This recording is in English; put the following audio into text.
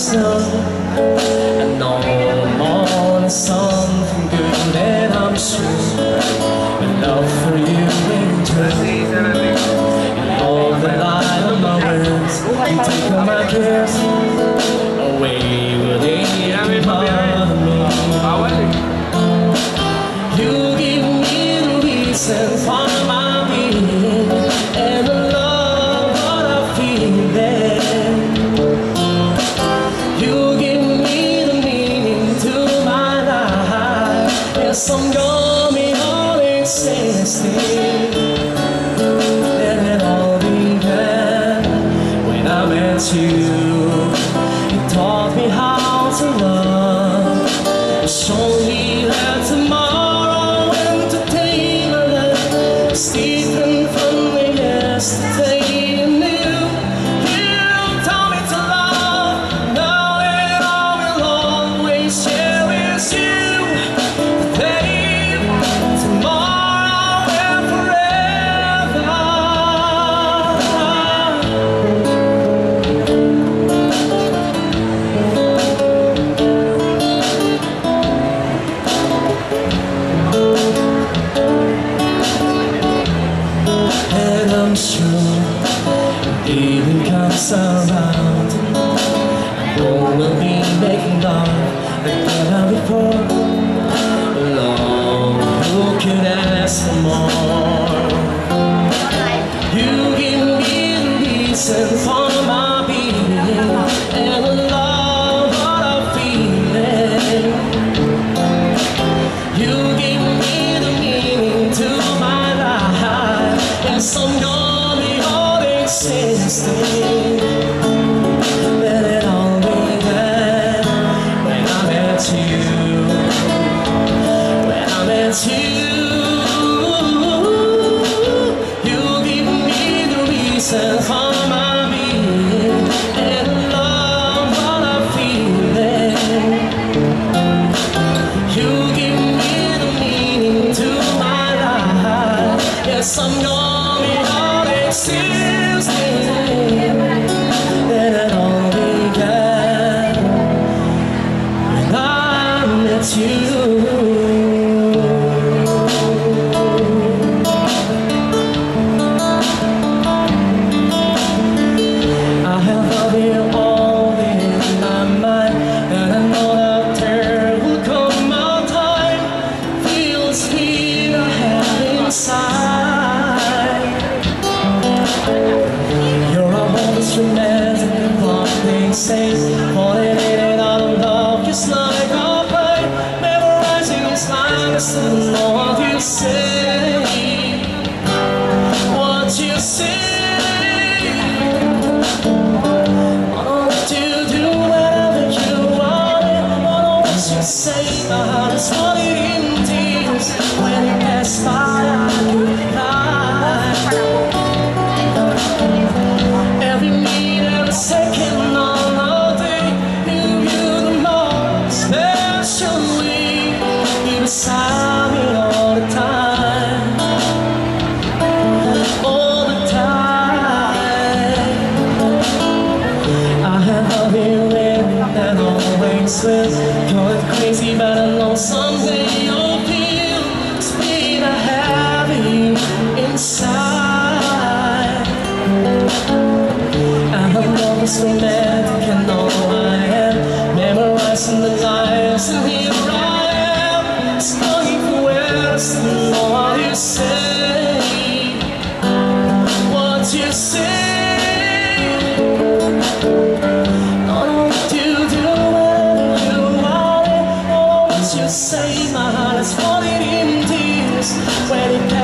myself. some domino existed And it all began when I met you. You taught me how to love. You showed me that tomorrow entertainment Is different from the yesterday. dancing on my beat And I love what I'm feeling You gave me the meaning to my life Yes, I'm gonna be all existing Let it all be When I met you When I met you. listen to what you say. Going crazy, but I know someday you'll feel this pain I have you inside. I'm a novice can know who I am, memorizing the lines, and here I am, studying for words, and what you say, what you say.